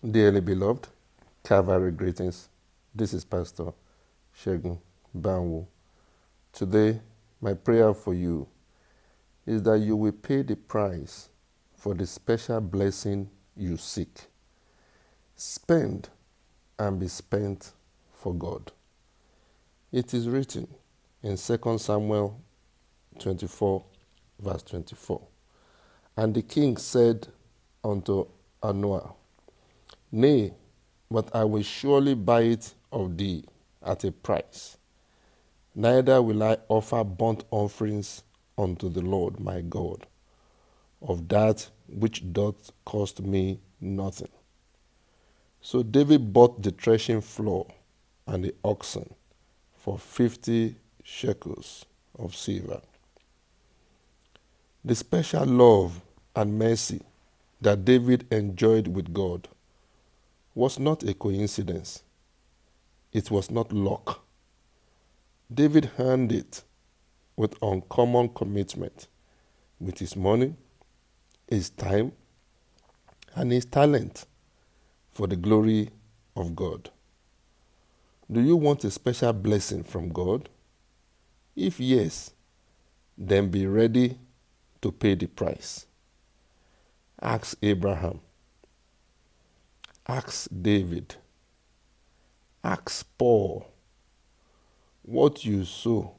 Dearly beloved, Calvary greetings. This is Pastor Segun Banwo. Today, my prayer for you is that you will pay the price for the special blessing you seek. Spend and be spent for God. It is written in 2 Samuel 24, verse 24. And the king said unto Araunah, Nay, but I will surely buy it of thee at a price. Neither will I offer burnt offerings unto the Lord my God of that which doth cost me nothing. So David bought the threshing floor and the oxen for fifty shekels of silver. The special love and mercy that David enjoyed with God was not a coincidence. It was not luck. David earned it with uncommon commitment with his money, his time, and his talent for the glory of God. Do you want a special blessing from God? If yes, then be ready to pay the price. Ask Abraham Ask David. Ask Paul. What you sow,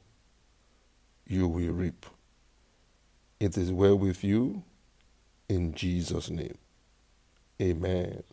you will reap. It is well with you in Jesus' name. Amen.